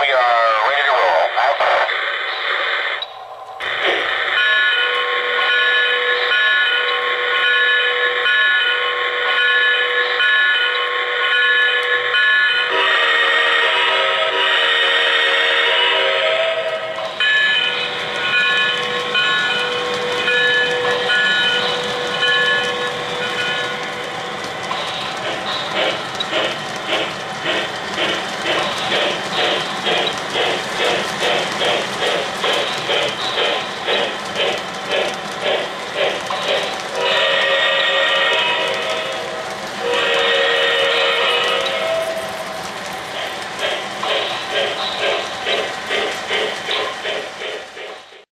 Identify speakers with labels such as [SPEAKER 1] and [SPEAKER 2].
[SPEAKER 1] we are